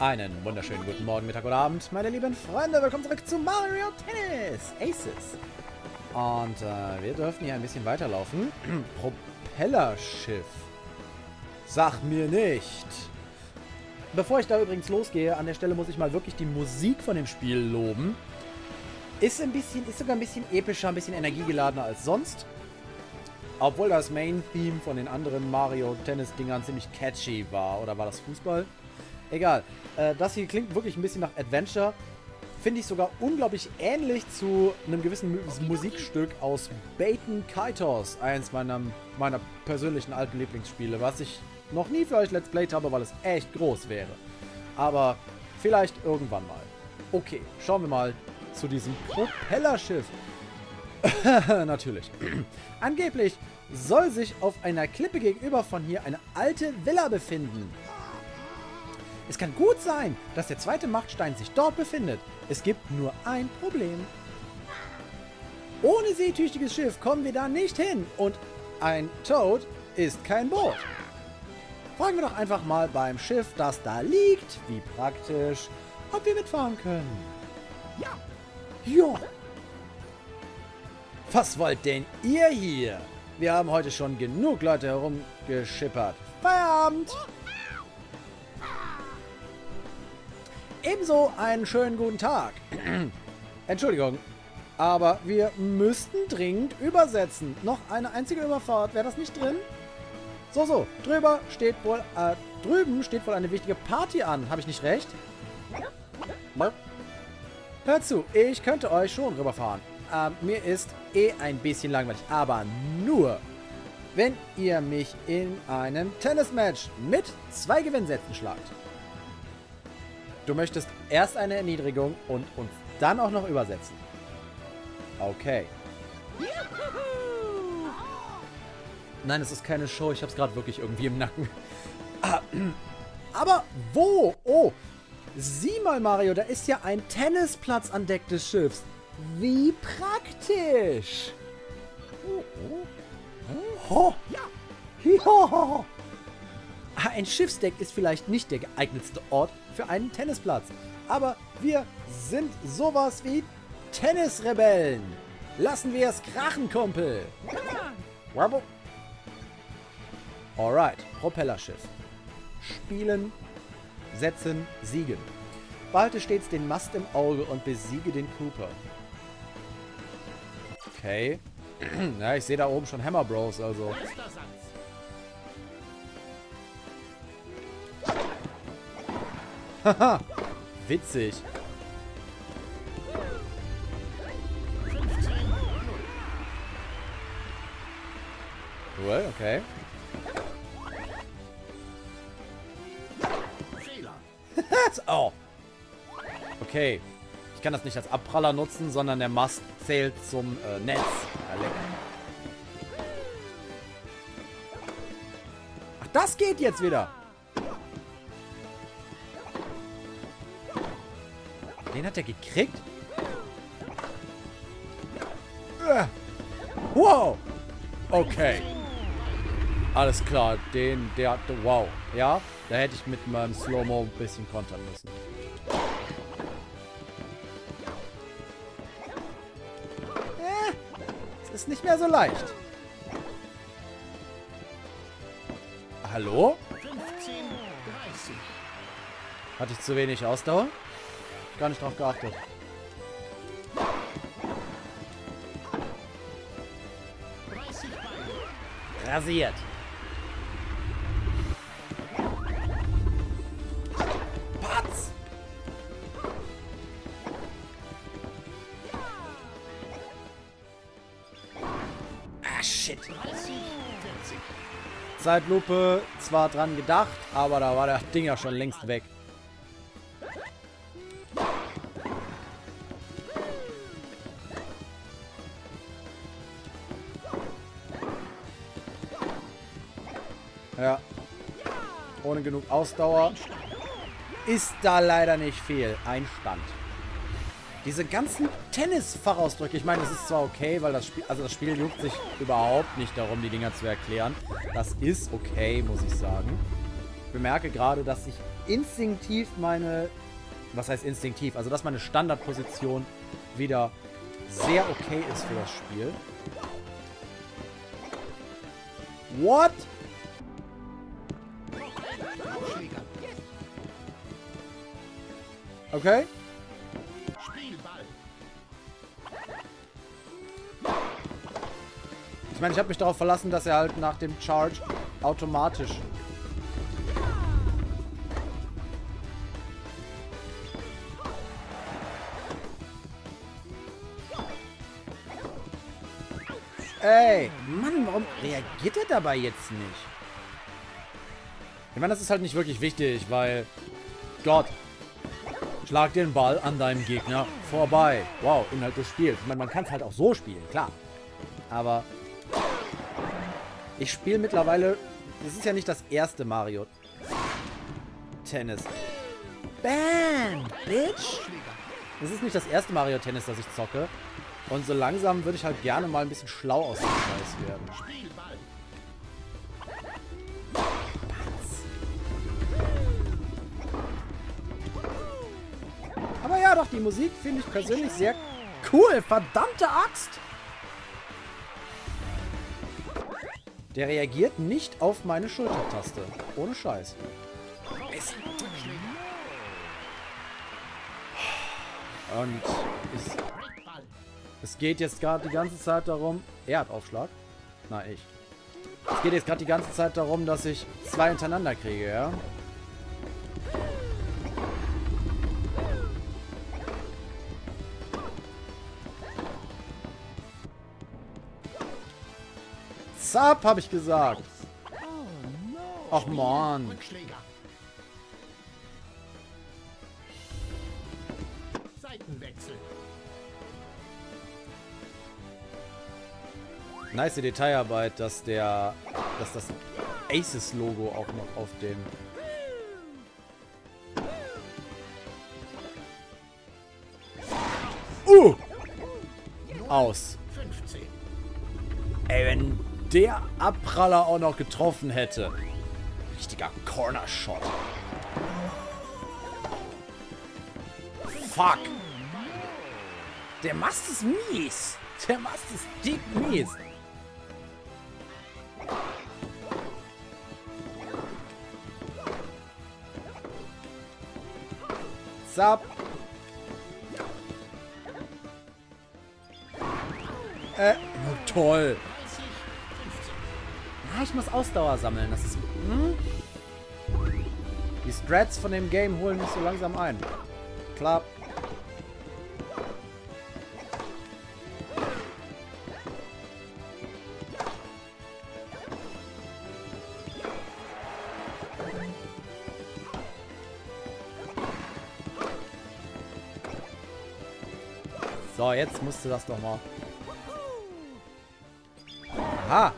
Einen wunderschönen guten Morgen, Mittag oder Abend, meine lieben Freunde. Willkommen zurück zu Mario Tennis Aces. Und äh, wir dürfen hier ein bisschen weiterlaufen. Propellerschiff. Sag mir nicht. Bevor ich da übrigens losgehe, an der Stelle muss ich mal wirklich die Musik von dem Spiel loben. Ist ein bisschen, ist sogar ein bisschen epischer, ein bisschen energiegeladener als sonst. Obwohl das Main-Theme von den anderen Mario-Tennis-Dingern ziemlich catchy war. Oder war das Fußball? Egal. Äh, das hier klingt wirklich ein bisschen nach Adventure. Finde ich sogar unglaublich ähnlich zu einem gewissen Musikstück aus Baton Kaitos. Eins meiner, meiner persönlichen alten Lieblingsspiele, was ich noch nie für euch Let's Played habe, weil es echt groß wäre. Aber vielleicht irgendwann mal. Okay, schauen wir mal zu diesem Propellerschiff. Natürlich. Angeblich soll sich auf einer Klippe gegenüber von hier eine alte Villa befinden. Es kann gut sein, dass der zweite Machtstein sich dort befindet. Es gibt nur ein Problem. Ohne seetüchtiges Schiff kommen wir da nicht hin und ein Toad ist kein Boot. Fragen wir doch einfach mal beim Schiff, das da liegt, wie praktisch, ob wir mitfahren können. Ja. Ja. Was wollt denn ihr hier? Wir haben heute schon genug Leute herumgeschippert. Feierabend! Ebenso einen schönen guten Tag. Entschuldigung, aber wir müssten dringend übersetzen. Noch eine einzige Überfahrt. Wäre das nicht drin? So, so. Drüber steht wohl, äh, drüben steht wohl eine wichtige Party an. Habe ich nicht recht? Hört zu, ich könnte euch schon rüberfahren. Ähm, mir ist eh ein bisschen langweilig, aber nur, wenn ihr mich in einem Tennismatch mit zwei Gewinnsätzen schlagt. Du möchtest erst eine Erniedrigung und uns dann auch noch übersetzen. Okay. Nein, es ist keine Show. Ich habe es gerade wirklich irgendwie im Nacken. Ah, aber wo? Oh, sieh mal, Mario. Da ist ja ein Tennisplatz an Deck des Schiffs. Wie praktisch. Ja. Ja. Ein Schiffsdeck ist vielleicht nicht der geeignetste Ort für einen Tennisplatz. Aber wir sind sowas wie Tennisrebellen. Lassen wir es krachen, Kumpel. Alright, Propellerschiff. Spielen, setzen, siegen. Behalte stets den Mast im Auge und besiege den Cooper. Okay. ja, ich sehe da oben schon Hammer Bros, also. Haha, witzig. Cool, okay. oh. Okay. Ich kann das nicht als Abpraller nutzen, sondern der Mast zählt zum äh, Netz. Ach, das geht jetzt wieder. Den hat er gekriegt? Äh. Wow. Okay. Alles klar. Den, der hatte... Wow. Ja, da hätte ich mit meinem Slow-Mo ein bisschen kontern müssen. Äh, es ist nicht mehr so leicht. Hallo? Hatte ich zu wenig Ausdauer? Gar nicht drauf geachtet. Rasiert. Patz! Ah, shit. Zeitlupe zwar dran gedacht, aber da war der Ding ja schon längst weg. Genug Ausdauer ist da leider nicht viel. Ein Stand. Diese ganzen Tennis-Fachausdrücke, ich meine, das ist zwar okay, weil das Spiel, also das Spiel juckt sich überhaupt nicht darum, die Dinger zu erklären. Das ist okay, muss ich sagen. bemerke gerade, dass ich instinktiv meine... Was heißt instinktiv? Also, dass meine Standardposition wieder sehr okay ist für das Spiel. What? Okay. Ich meine, ich habe mich darauf verlassen, dass er halt nach dem Charge automatisch... Ey, Mann, warum reagiert er dabei jetzt nicht? Ich meine, das ist halt nicht wirklich wichtig, weil... Gott, schlag den Ball an deinem Gegner vorbei. Wow, Inhalt des Spiels. Ich meine, man kann es halt auch so spielen, klar. Aber ich spiele mittlerweile... Das ist ja nicht das erste Mario Tennis. Bam, Bitch! Das ist nicht das erste Mario Tennis, das ich zocke. Und so langsam würde ich halt gerne mal ein bisschen schlau aus dem Scheiß werden. Doch, die Musik finde ich persönlich sehr cool. Verdammte Axt! Der reagiert nicht auf meine Schultertaste. Ohne Scheiß. Und es, es geht jetzt gerade die ganze Zeit darum... Er hat Aufschlag. Na, ich. Es geht jetzt gerade die ganze Zeit darum, dass ich zwei hintereinander kriege, ja? Zap, habe ich gesagt. Ach, man. Nice Detailarbeit, dass der, dass das Aces-Logo auch noch auf dem Uh! Aus. Ey, wenn der Abpraller auch noch getroffen hätte. Richtiger Corner-Shot. Fuck. Der Mast ist mies. Der Mast ist dick mies. Zap. Äh, toll. Ah, ich muss Ausdauer sammeln. Das ist... Hm? Die Strats von dem Game holen mich so langsam ein. Klar. So, jetzt musste das doch mal. Aha.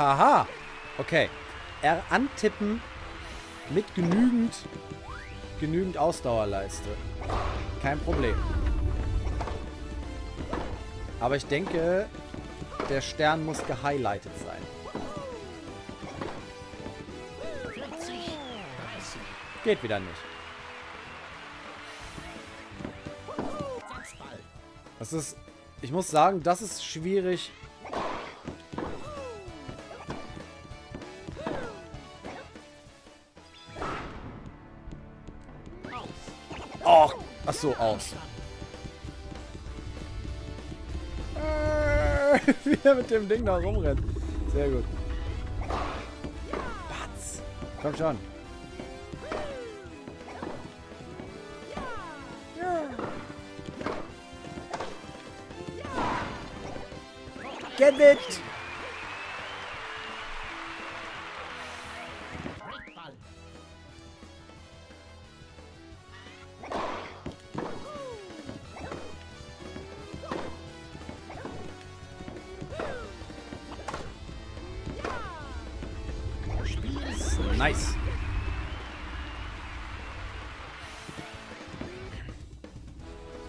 Haha. Okay. R antippen mit genügend genügend Ausdauerleiste. Kein Problem. Aber ich denke, der Stern muss gehighlightet sein. Geht wieder nicht. Das ist... Ich muss sagen, das ist schwierig. So, aus. Äh, wie er mit dem Ding da rumrennt. Sehr gut. Batz. Komm schon. Get it! Nice.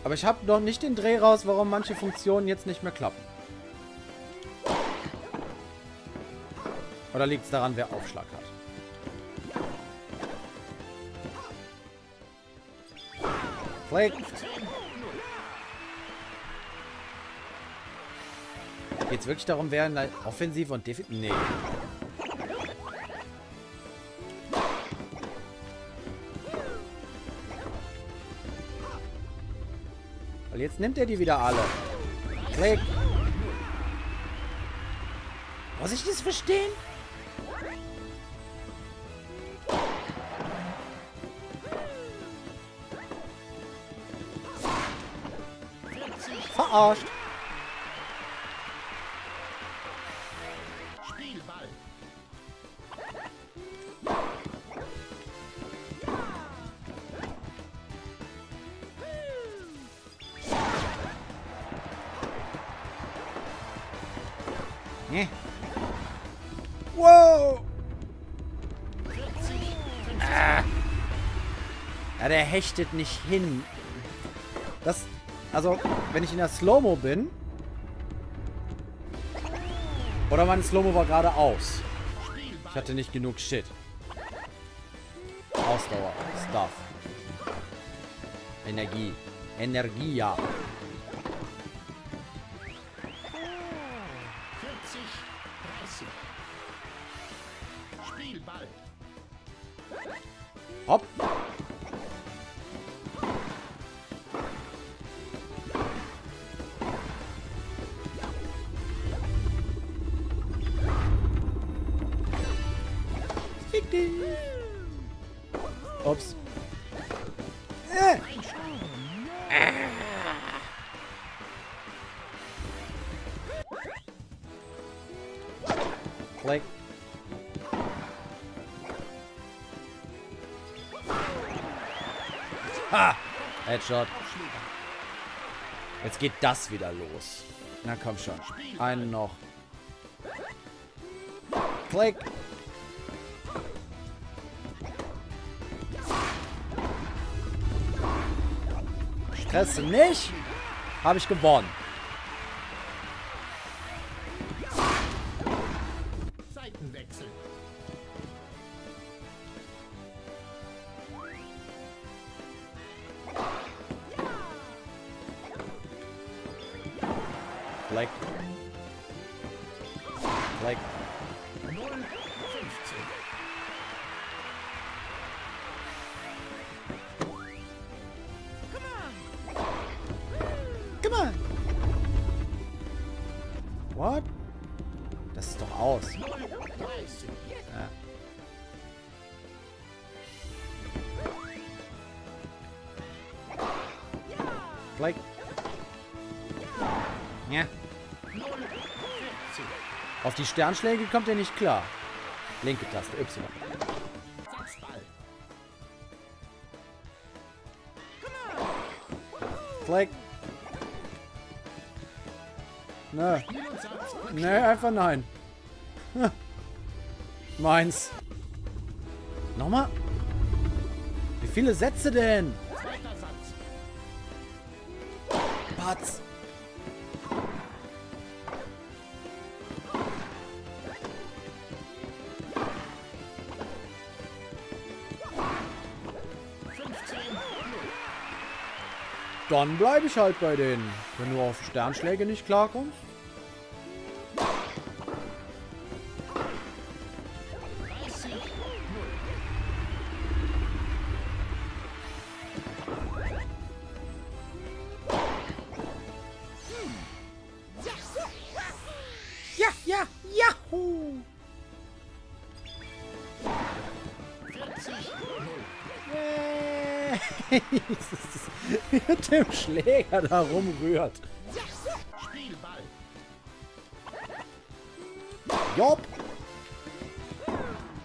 Aber ich habe noch nicht den Dreh raus, warum manche Funktionen jetzt nicht mehr klappen. Oder liegt es daran, wer Aufschlag hat? Klickt. Geht's wirklich darum, wer offensiv und defensiv... Nee. Nimmt er die wieder alle. Klick. Muss ich das verstehen? Verarscht. Hechtet nicht hin. Das, also, wenn ich in der Slow-Mo bin. Oder mein Slow-Mo war gerade aus. Ich hatte nicht genug Shit. Ausdauer. Stuff. Energie. Energie, dich. Ups. Äh. Klick. Ha! Headshot. Jetzt geht das wieder los. Na komm schon. Einen noch. Klick. Stress nicht. Habe ich gewonnen. Klick. Ja. 0, 40. Auf die Sternschläge kommt er nicht klar. Linke Taste, Y. Klick. Nö. Nee, einfach nein. Meins. Nochmal? Wie viele Sätze denn? Patz. Dann bleibe ich halt bei denen. Wenn du auf Sternschläge nicht klarkommst. Schläger da rumrührt. Spielball.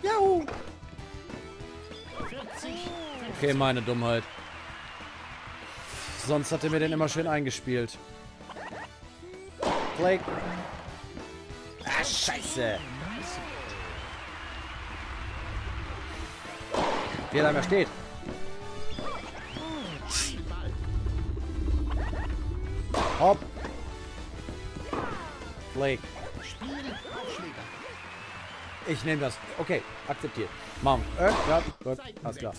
Yahoo! 40, Okay, meine Dummheit. Sonst hat er mir den immer schön eingespielt. Blake. Ah, scheiße. Wie er da steht. Blake. Ich nehme das. Okay, akzeptiert. Machen wir. Äh, ja, gut, alles klar.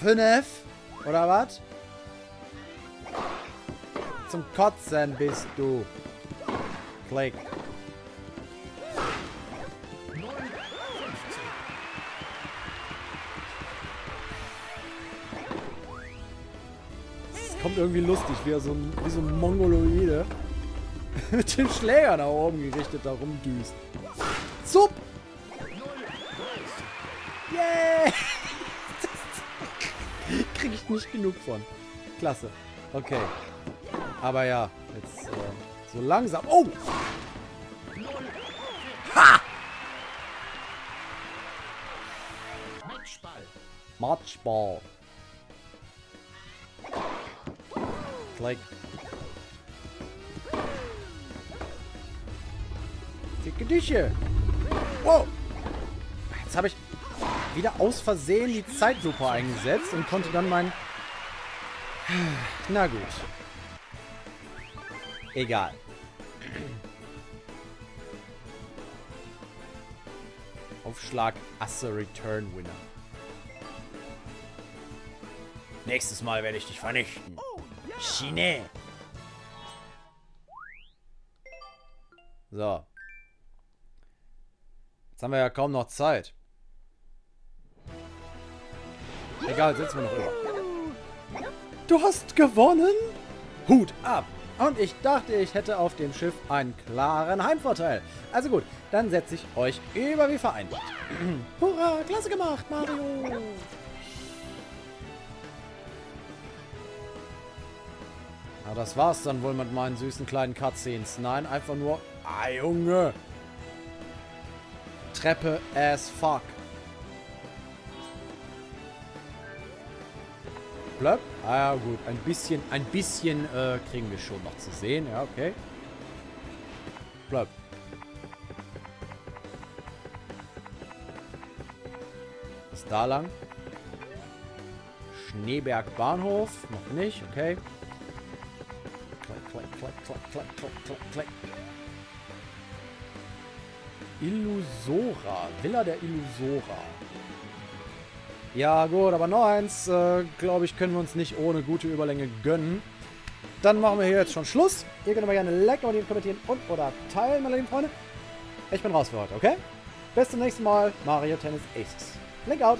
Fünf? Oder was? zum Kotzen bist du. Klick. 0, 15. Es kommt irgendwie lustig, wie so ein, wie so ein Mongoloide mit dem Schläger nach oben gerichtet da rumdüst. Zup! 0, 30. Yeah! Krieg ich nicht genug von. Klasse. Okay. Aber ja, jetzt äh, so langsam. Oh! 0, Ha! Matchball. Matchball. Klick. Ficke Dische. Wow. Jetzt habe ich wieder aus Versehen die Zeitlupe eingesetzt und konnte dann mein... Na gut. Egal. Aufschlag Asse Return Winner. Nächstes Mal werde ich dich vernichten. Chine. So. Jetzt haben wir ja kaum noch Zeit. Egal, setzen wir noch über. Du hast gewonnen? Hut ab! Und ich dachte, ich hätte auf dem Schiff einen klaren Heimvorteil. Also gut, dann setze ich euch über wie vereinbart. Hurra, klasse gemacht, Mario! Na, das war's dann wohl mit meinen süßen kleinen Cutscenes. Nein, einfach nur... Ah, Junge! Treppe as fuck. Blöpp. Ah ja, gut. Ein bisschen, ein bisschen äh, kriegen wir schon noch zu sehen. Ja, okay. Blöpp. Ist da lang. Schneeberg Bahnhof. Noch nicht, okay. Klack, klack, klack, klack, klack, klack, klack, klack. Illusora. Villa der Illusora. Ja, gut, aber noch eins, äh, glaube ich, können wir uns nicht ohne gute Überlänge gönnen. Dann machen wir hier jetzt schon Schluss. Ihr könnt aber gerne liken, abonnieren, kommentieren und oder teilen, meine lieben Freunde. Ich bin raus für heute, okay? Bis zum nächsten Mal. Mario Tennis Aces. Link out.